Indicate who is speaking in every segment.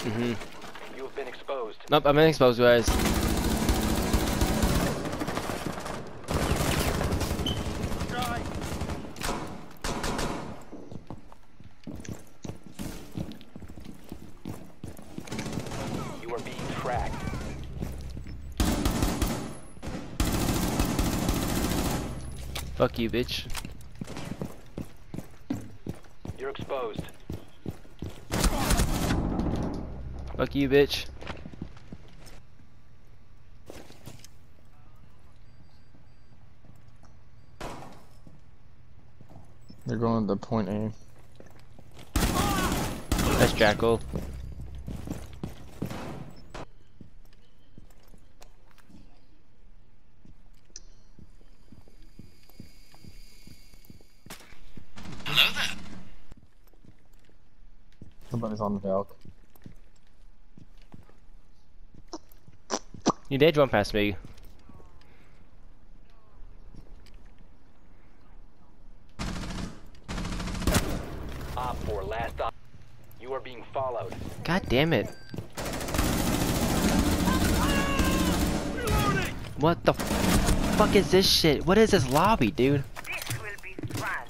Speaker 1: Mm-hmm.
Speaker 2: You have been exposed.
Speaker 1: Nope, I'm exposed, guys.
Speaker 2: You are being tracked.
Speaker 1: Fuck you, bitch.
Speaker 2: You're exposed.
Speaker 1: Fuck you, bitch.
Speaker 3: They're going to point A.
Speaker 1: That's Jackal. Hello there.
Speaker 3: Somebody's on the Valk.
Speaker 1: You did run past me.
Speaker 2: Op 4, last op. You are being followed.
Speaker 1: God damn it. What the fuck is this shit? What is this lobby, dude?
Speaker 4: This will be fun.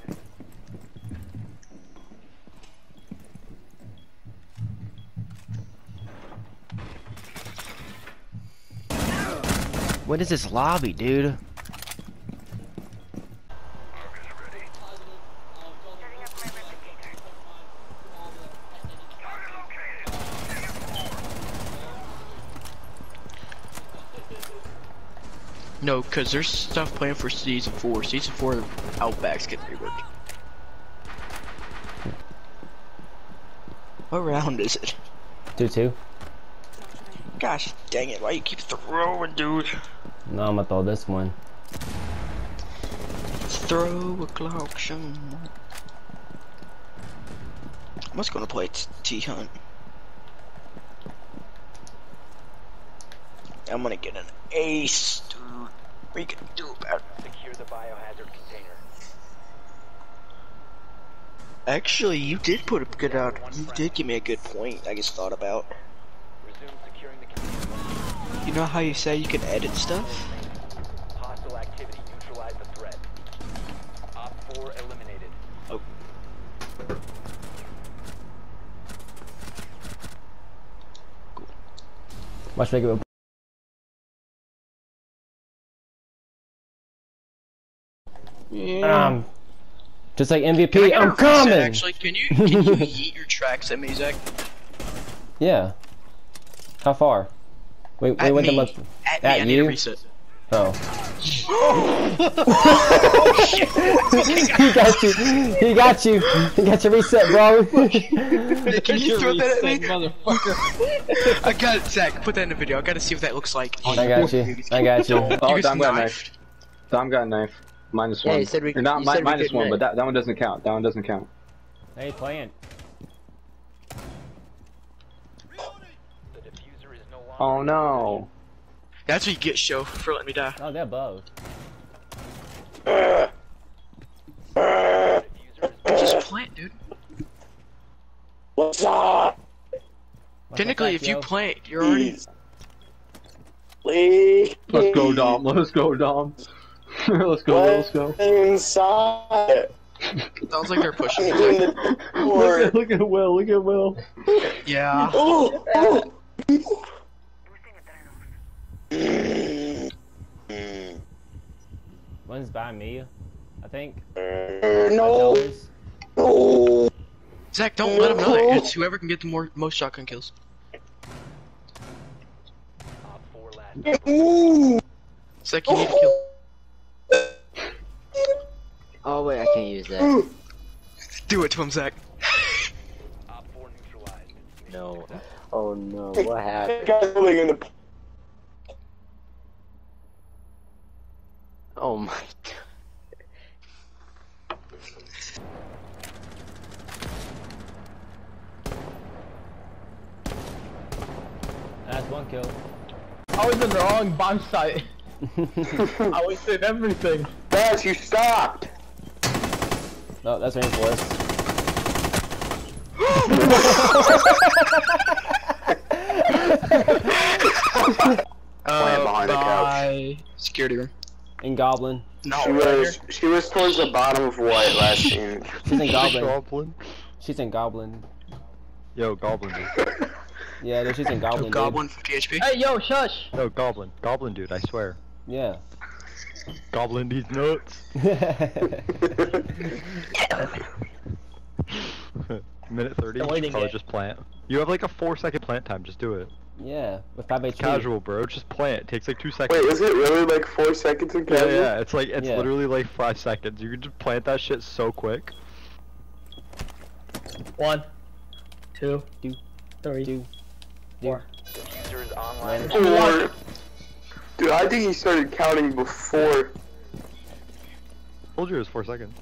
Speaker 1: What is this lobby, dude?
Speaker 4: Setting up my replicator.
Speaker 5: No, because there's stuff planned for season four. Season four, the Outback's getting reworked. What round is it?
Speaker 6: 2-2.
Speaker 5: Gosh dang it, why you keep throwing, dude?
Speaker 6: No, I'm gonna throw this one.
Speaker 5: Throw a clock shot. I'm just gonna play T- T-Hunt. I'm gonna get an ace, dude. We can do about it?
Speaker 2: Secure the biohazard container.
Speaker 5: Actually, you did put a good out. You did give me a good point. I just thought about.
Speaker 2: Resume securing the container.
Speaker 5: You know how you say you can edit stuff?
Speaker 2: Hostile activity. Neutralize the threat. Op 4 eliminated.
Speaker 6: Watch me go. Um, just like
Speaker 5: Can I
Speaker 6: MVP,
Speaker 5: get a
Speaker 6: I'm
Speaker 5: reset,
Speaker 6: coming.
Speaker 5: Actually, can you can you yeet your tracks at me, Zach?
Speaker 6: Yeah. How far? Wait, wait,
Speaker 5: At
Speaker 6: wait,
Speaker 5: me.
Speaker 6: the month.
Speaker 5: At, me.
Speaker 6: At
Speaker 5: I need
Speaker 6: you?
Speaker 5: reset.
Speaker 6: Oh. he got you. He got you. He got your reset, bro.
Speaker 5: Can you throw that at me? Motherfucker. I got it, Zach. Put that in the video. I gotta see what that looks like.
Speaker 6: I got you. I got you.
Speaker 7: Oh, Dom got a knife. Dom got a knife. Minus
Speaker 8: Yeah,
Speaker 7: one.
Speaker 8: you said we-
Speaker 7: Or not
Speaker 8: you
Speaker 7: mi-
Speaker 8: said we
Speaker 7: minus
Speaker 8: couldn't
Speaker 7: one, but that, that one doesn't count. That one doesn't count.
Speaker 6: Hey, playing.
Speaker 2: The defuser is no longer.
Speaker 7: Oh no.
Speaker 5: That's what you get, show, for letting me die.
Speaker 6: Oh, they're above.
Speaker 2: The defuser is
Speaker 5: Just plant, dude.
Speaker 8: What's up?
Speaker 5: Technically, if you plant, you're already.
Speaker 8: Please.
Speaker 7: Let's go, Dom. Let's go, Dom. let's go. Let's go.
Speaker 8: Inside.
Speaker 5: Sounds like they're pushing.
Speaker 8: In
Speaker 5: me.
Speaker 8: the
Speaker 7: Look at, look at Will. Look at Will.
Speaker 5: Yeah.
Speaker 8: Oh, oh.
Speaker 6: One's by me, I think.
Speaker 8: No. No.
Speaker 5: Zach, don't let him know that. It's whoever can get the more most shotgun kills.
Speaker 2: Op 4 last.
Speaker 5: Zach, you need to kill.
Speaker 8: Oh wait, I can't use that.
Speaker 5: Do it to him, Zach.
Speaker 2: Op 4 neutralized.
Speaker 8: No. Oh no, what happened?
Speaker 9: Guys living in the
Speaker 8: Oh my god.
Speaker 6: That's one kill.
Speaker 3: I was in the wrong bomb site. I wasted everything.
Speaker 9: Guys, you stopped!
Speaker 6: No, that's reinforced.
Speaker 5: Uh,
Speaker 9: behind the couch.
Speaker 5: Security room.
Speaker 6: In Goblin.
Speaker 5: No,
Speaker 9: She
Speaker 5: right here.
Speaker 9: was she was towards the bottom of white last scene.
Speaker 6: She's in Goblin.
Speaker 7: Goblin.
Speaker 6: She's in Goblin.
Speaker 7: Yo, Goblin dude.
Speaker 6: Yeah, no, she's in Goblin. dude.
Speaker 5: Goblin from PHP.
Speaker 3: Hey, yo, shush.
Speaker 7: No, Goblin. Goblin dude, I swear.
Speaker 6: Yeah.
Speaker 7: Goblin needs nuts. Minute 30,
Speaker 3: I'm
Speaker 7: probably
Speaker 3: it.
Speaker 7: just plant. You have like a 4 second plant time, just do it.
Speaker 6: Yeah, with 5 HP.
Speaker 7: Casual, bro, just plant. It takes like 2 seconds.
Speaker 9: Wait, is it really like four seconds in
Speaker 7: yeah,
Speaker 9: casual?
Speaker 7: yeah, yeah. it's like, it's
Speaker 6: Yeah.
Speaker 7: literally like 5 seconds. You can just plant that shit so quick.
Speaker 3: One, two,
Speaker 6: Do,
Speaker 3: three,
Speaker 6: do,
Speaker 3: four.
Speaker 2: Is online.
Speaker 9: Four. Dude, I think he started counting before.
Speaker 7: Told you it was 4 seconds.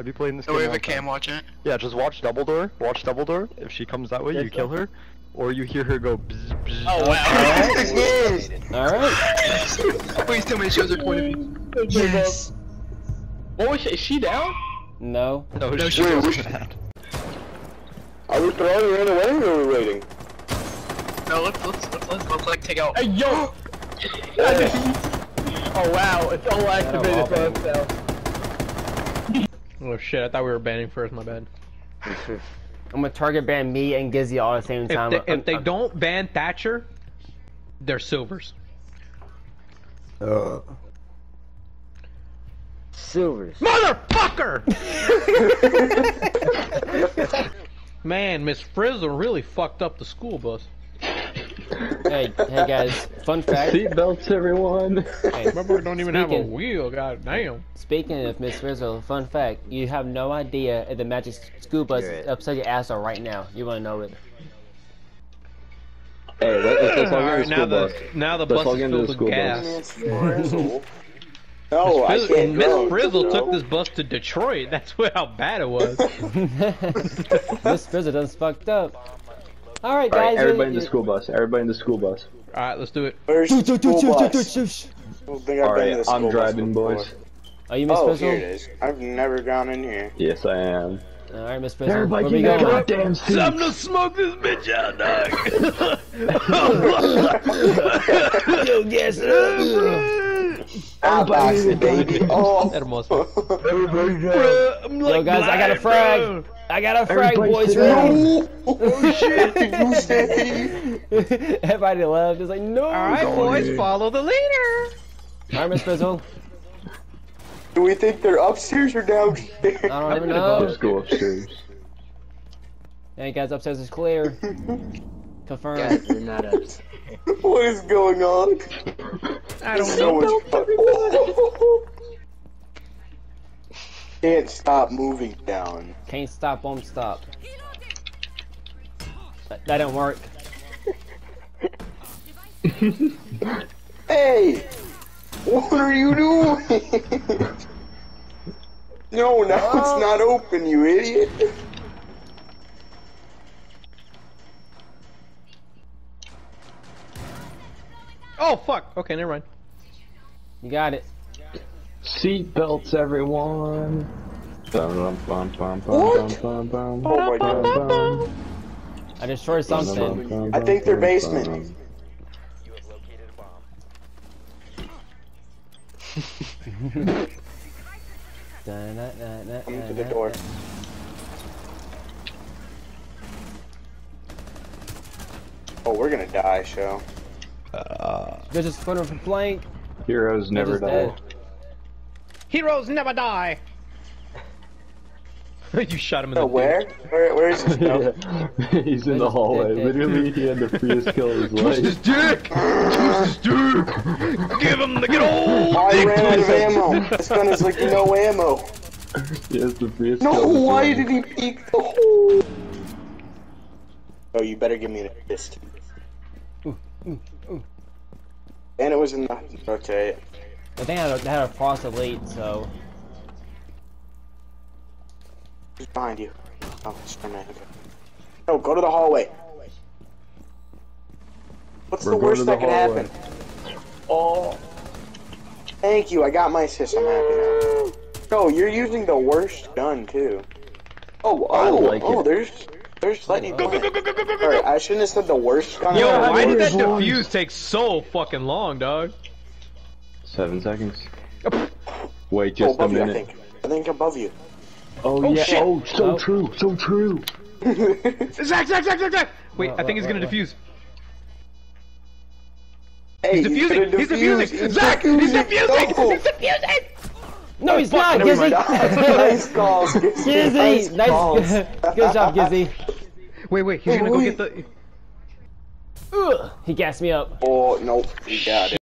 Speaker 7: I'd be playing this
Speaker 5: Oh,
Speaker 7: game
Speaker 5: we have a
Speaker 7: the time.
Speaker 5: cam watching it.
Speaker 7: Yeah, just watch Dumbledore. Watch Dumbledore. If she comes that way, you
Speaker 3: Yes,
Speaker 7: kill her. Or you hear her go bzz, bzz.
Speaker 3: Oh wow.
Speaker 9: yes.
Speaker 6: Alright.
Speaker 5: Please tell me it shows her point of view.
Speaker 3: yes. Oh, what was she? Is she down?
Speaker 6: No.
Speaker 7: No,
Speaker 5: No,
Speaker 7: she
Speaker 5: she
Speaker 7: goes
Speaker 9: goes- Are we throwing ran away or are we waiting?
Speaker 5: No, let's let's let's let's, let's like take out.
Speaker 3: Hey, yo. oh wow, it's all activated for
Speaker 6: wallbang.
Speaker 3: itself.
Speaker 10: Oh shit, I thought we were banning first, my bad.
Speaker 6: I'm gonna target ban me and Gizzy all at the same
Speaker 10: If
Speaker 6: time.
Speaker 10: they, if they don't ban Thatcher, they're silvers. Uh.
Speaker 8: Silvers.
Speaker 10: Motherfucker! Man, Miss Frizzle really fucked up the school bus.
Speaker 6: Hey, hey guys, fun fact.
Speaker 7: Seatbelts, everyone.
Speaker 6: Hey,
Speaker 10: Remember, don't even have a wheel. God damn.
Speaker 6: Speaking of Miss Rizzo, fun fact, you have no idea if the magic school bus
Speaker 8: Hear
Speaker 6: upside your ass right now. You wanna know it.
Speaker 7: Hey, let, let's, let's
Speaker 10: All right, now the now the bus is filled with gas.
Speaker 9: no, I can't
Speaker 10: Miss. Frizzle
Speaker 9: no.
Speaker 10: took this bus to Detroit. That's what, how bad it was.
Speaker 6: Miss Frizzle done fucked up. Alright guys.
Speaker 7: Alright, everybody in the school bus. Everybody in the school bus.
Speaker 10: All right, let's do it.
Speaker 9: Where's
Speaker 6: you-
Speaker 9: the
Speaker 6: do- do-
Speaker 9: school
Speaker 6: do- do-
Speaker 9: bus?
Speaker 6: do- do-
Speaker 9: I don't think I've been in
Speaker 7: Alright,
Speaker 9: the
Speaker 7: I'm driving, boys.
Speaker 6: Are you Miss
Speaker 9: Oh,
Speaker 6: Frizzle?
Speaker 9: here it is. I've never gone in here.
Speaker 7: Yes, I am.
Speaker 6: Alright, Miss Frizzle. Where we going?
Speaker 7: goddamn seat.
Speaker 10: to smoke this bitch out, dog.
Speaker 6: Yo, guess
Speaker 9: Outbox it, baby. Oh.
Speaker 10: Hermoso.
Speaker 6: Yo guys, I got a frag. I got a frag, boys.
Speaker 9: No. Oh shit!
Speaker 6: Everybody left. It's like no.
Speaker 10: All right, boys, follow the leader.
Speaker 6: Alright, Miss Frizzle.
Speaker 9: Do we think they're upstairs or downstairs?
Speaker 6: I don't even know.
Speaker 7: Let's go upstairs.
Speaker 6: Hey guys, upstairs is clear. Confirm.
Speaker 8: Guys, they're not us.
Speaker 9: what is going on?
Speaker 10: I don't
Speaker 9: So
Speaker 10: know.
Speaker 9: much fun. Can't stop moving down.
Speaker 6: Can't stop, won't stop. That, that didn't work.
Speaker 9: Hey! What are you doing? no, now it's not open, you idiot.
Speaker 10: Oh fuck. Okay, never mind.
Speaker 6: You got it.
Speaker 7: Seatbelts, everyone.
Speaker 9: Oh my god.
Speaker 6: I destroyed
Speaker 7: bum,
Speaker 6: something.
Speaker 9: I think they're
Speaker 7: bum,
Speaker 9: basement.
Speaker 7: bum.
Speaker 2: You have located a bomb.
Speaker 9: Come to the door. Oh, we're gonna die, show.
Speaker 6: There's just footer for blank.
Speaker 7: Heroes never die.
Speaker 6: dead.
Speaker 10: Heroes never die. you shot him in uh, the
Speaker 9: Oh, where? Where? Where is this? No.
Speaker 7: He's in the hallway. Literally, he had the freest kill of his life.
Speaker 10: Twist his dick. Twist his dick! Give him the good old.
Speaker 9: I ran out of ammo. This gun is like no ammo.
Speaker 7: He has the freest
Speaker 9: No,
Speaker 7: kill of his
Speaker 9: why
Speaker 7: life.
Speaker 9: did he peek the hole? Oh, you better give me an assist. And it was in the rotate.
Speaker 6: I think they had a, they had a frost elite, so
Speaker 9: Who's behind you? Oh, it's Spider-Man. Okay. No, go to the hallway. What's
Speaker 7: We're
Speaker 9: the worst
Speaker 7: to the
Speaker 9: that could
Speaker 7: hallway.
Speaker 9: happen? Oh. Thank you, I got my assist. I'm happy now. No, you're using the worst gun too. Oh,
Speaker 7: I
Speaker 9: oh,
Speaker 7: like
Speaker 9: oh,
Speaker 7: it.
Speaker 9: there's There's oh, lightning. Oh.
Speaker 5: Go, go, go, go, go, go, go, go,
Speaker 9: Alright,
Speaker 5: go.
Speaker 9: I shouldn't have said the worst gun.
Speaker 10: Yo, why did that
Speaker 6: Boys.
Speaker 10: defuse take so fucking long, dog?
Speaker 7: Seven seconds. Wait
Speaker 9: Oh,
Speaker 7: just a
Speaker 9: above you, I
Speaker 7: minute.
Speaker 9: think. I think above you.
Speaker 7: Oh, oh yeah.
Speaker 5: shit.
Speaker 7: Oh, so
Speaker 6: Oh.
Speaker 7: true. So true.
Speaker 10: Zach, Zach, Zach, Zach, Zach! Wait,
Speaker 6: What,
Speaker 10: I think he's
Speaker 6: what,
Speaker 10: gonna
Speaker 6: what,
Speaker 10: defuse.
Speaker 9: Hey,
Speaker 10: He's defusing! He's defusing! Zach! He's defusing!
Speaker 9: No.
Speaker 10: He's defusing!
Speaker 6: No, he's not,
Speaker 9: Never mind.
Speaker 6: Gizzy!
Speaker 9: nice calls, Gizzy.
Speaker 6: Gizzy!
Speaker 9: Nice calls.
Speaker 6: Good job, Gizzy.
Speaker 10: Wait, wait, he's gonna go get the.
Speaker 6: Ugh, he gassed me up.
Speaker 9: Oh, nope. he got it.